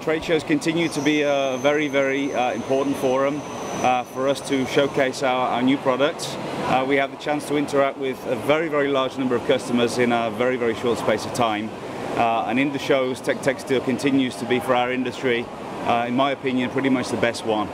trade shows continue to be a very, very uh, important forum uh, for us to showcase our, our new products. Uh, we have the chance to interact with a very, very large number of customers in a very, very short space of time. Uh, and in the shows, Techtextil continues to be, for our industry, uh, in my opinion, pretty much the best one.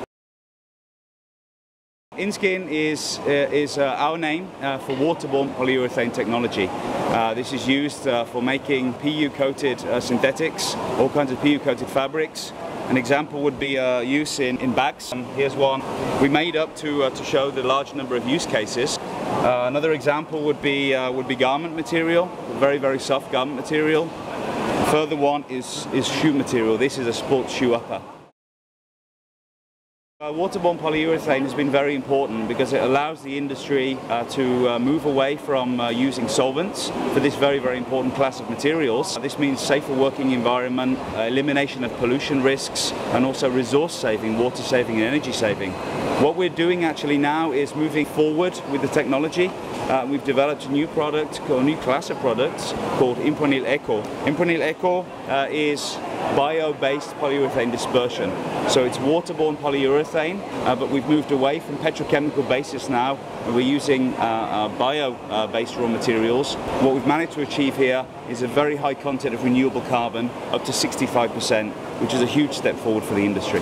INSQIN is, uh, is uh, our name uh, for waterborne polyurethane technology. Uh, this is used uh, for making PU-coated uh, synthetics, all kinds of PU-coated fabrics. An example would be use in, in bags. Um, here's one we made up to, to show the large number of use cases. another example would be, would be garment material, very, very soft garment material. further one is, is shoe material. This is a sports shoe upper. Uh, waterborne polyurethane has been very important because it allows the industry uh, to uh, move away from uh, using solvents for this very, very important class of materials. This means safer working environment, uh, elimination of pollution risks, and also resource saving, water saving and energy saving. What we're doing actually now is moving forward with the technology. Uh, we've developed a new product, a new class of products called Impranil Eco. Impranil Eco is bio-based polyurethane dispersion. So it's waterborne polyurethane, uh, but we've moved away from petrochemical basis now, we're using uh, uh, bio-based raw materials. What we've managed to achieve here is a very high content of renewable carbon, up to 65%, which is a huge step forward for the industry.